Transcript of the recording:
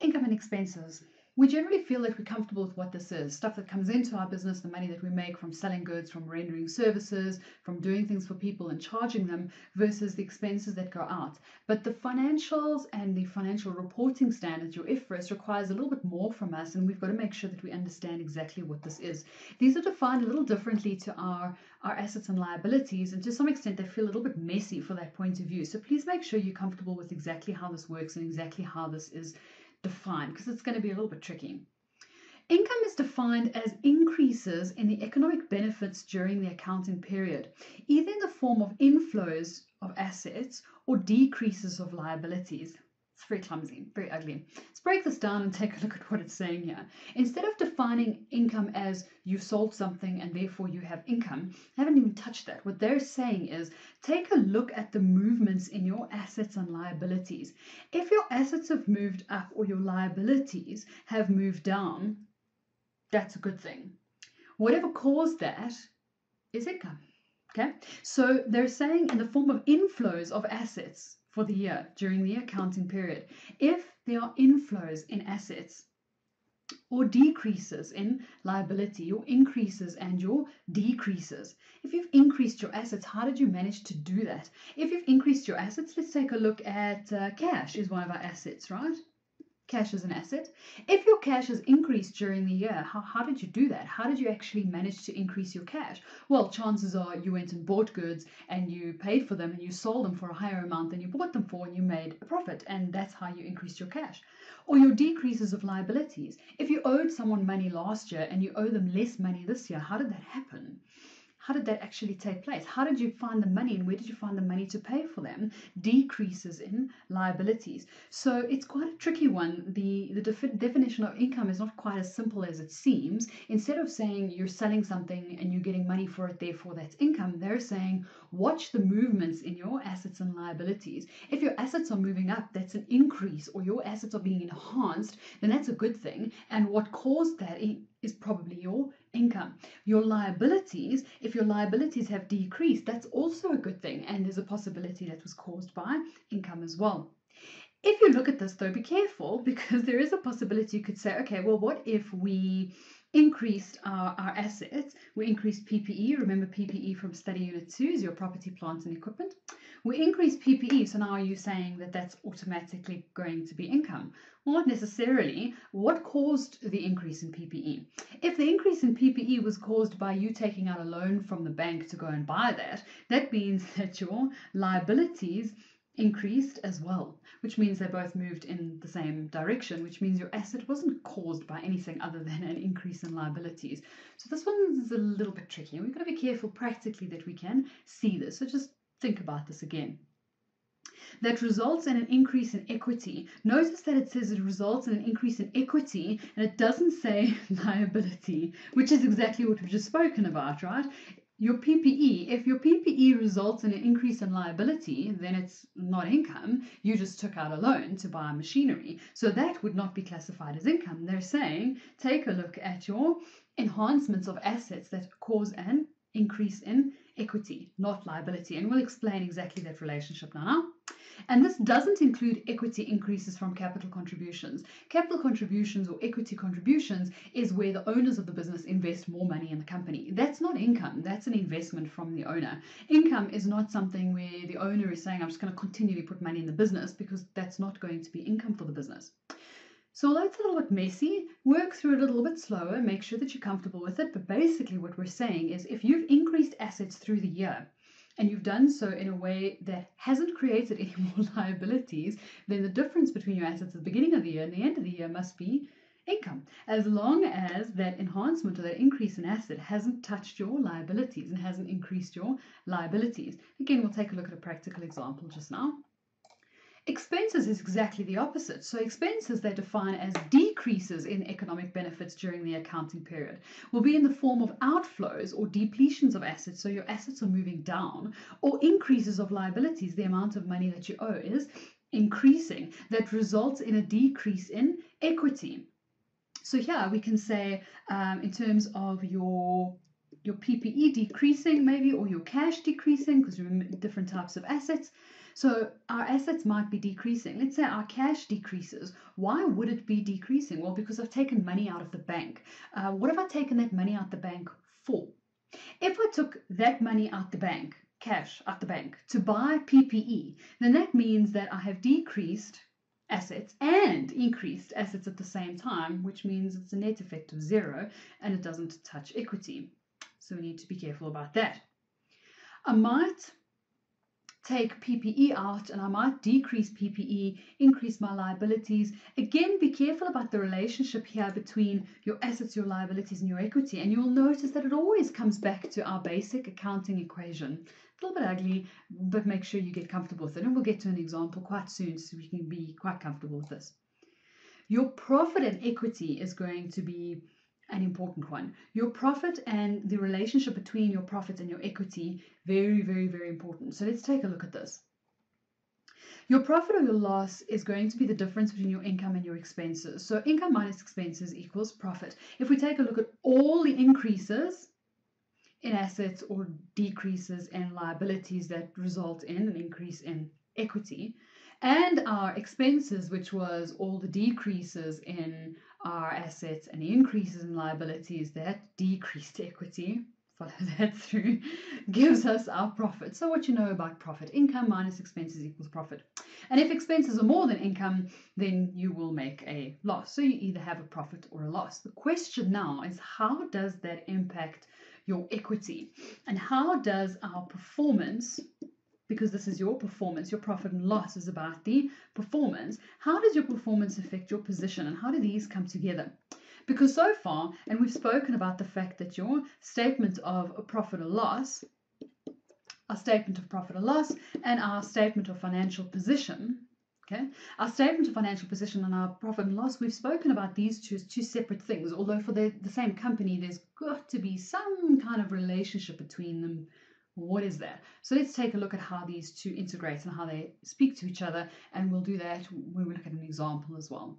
Income and expenses. We generally feel that we're comfortable with what this is stuff that comes into our business, the money that we make from selling goods, from rendering services, from doing things for people and charging them, versus the expenses that go out. But the financials and the financial reporting standards, your IFRS, requires a little bit more from us, and we've got to make sure that we understand exactly what this is. These are defined a little differently to our, our assets and liabilities, and to some extent, they feel a little bit messy for that point of view. So please make sure you're comfortable with exactly how this works and exactly how this is defined because it's going to be a little bit tricky. Income is defined as increases in the economic benefits during the accounting period, either in the form of inflows of assets or decreases of liabilities. It's very clumsy, very ugly. Let's break this down and take a look at what it's saying here. Instead of defining income as you sold something and therefore you have income, I haven't even touched that. What they're saying is take a look at the movements in your assets and liabilities. If your assets have moved up or your liabilities have moved down, that's a good thing. Whatever caused that is income. Okay, so they're saying in the form of inflows of assets for the year during the accounting period. If there are inflows in assets or decreases in liability or increases and your decreases. If you've increased your assets, how did you manage to do that? If you've increased your assets, let's take a look at uh, cash is one of our assets, right? Cash as an asset. If your cash has increased during the year, how, how did you do that? How did you actually manage to increase your cash? Well, chances are you went and bought goods and you paid for them and you sold them for a higher amount than you bought them for and you made a profit and that's how you increased your cash. Or your decreases of liabilities. If you owed someone money last year and you owe them less money this year, how did that happen? How did that actually take place? How did you find the money and where did you find the money to pay for them? Decreases in liabilities. So it's quite a tricky one. The, the defi definition of income is not quite as simple as it seems. Instead of saying you're selling something and you're getting money for it, therefore that's income, they're saying watch the movements in your assets and liabilities. If your assets are moving up, that's an increase, or your assets are being enhanced, then that's a good thing. And what caused that is probably your income. Your liabilities, if your liabilities have decreased, that's also a good thing. And there's a possibility that was caused by income as well. If you look at this though, be careful because there is a possibility you could say, okay, well, what if we increased our, our assets. We increased PPE. Remember PPE from study unit two is your property, plant and equipment. We increased PPE, so now are you saying that that's automatically going to be income? Well, not necessarily. What caused the increase in PPE? If the increase in PPE was caused by you taking out a loan from the bank to go and buy that, that means that your liabilities increased as well, which means they both moved in the same direction, which means your asset wasn't caused by anything other than an increase in liabilities. So this one is a little bit tricky, and we've got to be careful practically that we can see this. So just think about this again. That results in an increase in equity. Notice that it says it results in an increase in equity and it doesn't say liability, which is exactly what we've just spoken about, right? Your PPE, if your PPE results in an increase in liability, then it's not income. You just took out a loan to buy machinery. So that would not be classified as income. They're saying take a look at your enhancements of assets that cause an increase in equity, not liability. And we'll explain exactly that relationship now. And this doesn't include equity increases from capital contributions. Capital contributions or equity contributions is where the owners of the business invest more money in the company. That's not income, that's an investment from the owner. Income is not something where the owner is saying, I'm just going to continually put money in the business because that's not going to be income for the business. So that's a little bit messy. Work through it a little bit slower, make sure that you're comfortable with it. But basically, what we're saying is if you've increased assets through the year, and you've done so in a way that hasn't created any more liabilities, then the difference between your assets at the beginning of the year and the end of the year must be income. As long as that enhancement or that increase in asset hasn't touched your liabilities and hasn't increased your liabilities. Again, we'll take a look at a practical example just now. Expenses is exactly the opposite. So expenses they define as decreases in economic benefits during the accounting period will be in the form of outflows or depletions of assets. So your assets are moving down or increases of liabilities. The amount of money that you owe is increasing that results in a decrease in equity. So here we can say um, in terms of your your PPE decreasing maybe or your cash decreasing because remember different types of assets So our assets might be decreasing. Let's say our cash decreases. Why would it be decreasing? Well, because I've taken money out of the bank. Uh, what have I taken that money out the bank for? If I took that money out the bank, cash out the bank, to buy PPE, then that means that I have decreased assets and increased assets at the same time, which means it's a net effect of zero and it doesn't touch equity. So we need to be careful about that. I might take PPE out and I might decrease PPE, increase my liabilities. Again, be careful about the relationship here between your assets, your liabilities, and your equity. And you'll notice that it always comes back to our basic accounting equation. A little bit ugly, but make sure you get comfortable with it. And we'll get to an example quite soon so we can be quite comfortable with this. Your profit and equity is going to be an important one. Your profit and the relationship between your profit and your equity, very, very, very important. So let's take a look at this. Your profit or your loss is going to be the difference between your income and your expenses. So income minus expenses equals profit. If we take a look at all the increases in assets or decreases in liabilities that result in an increase in equity, and our expenses, which was all the decreases in our assets and the increases in liabilities that decreased equity, follow that through, gives us our profit. So what you know about profit, income minus expenses equals profit. And if expenses are more than income, then you will make a loss. So you either have a profit or a loss. The question now is how does that impact your equity? And how does our performance because this is your performance, your profit and loss is about the performance. How does your performance affect your position and how do these come together? Because so far, and we've spoken about the fact that your statement of a profit or loss, our statement of profit or loss, and our statement of financial position, okay, our statement of financial position and our profit and loss, we've spoken about these two as two separate things, although for the, the same company, there's got to be some kind of relationship between them what is that? So let's take a look at how these two integrate and how they speak to each other, and we'll do that when we look at an example as well.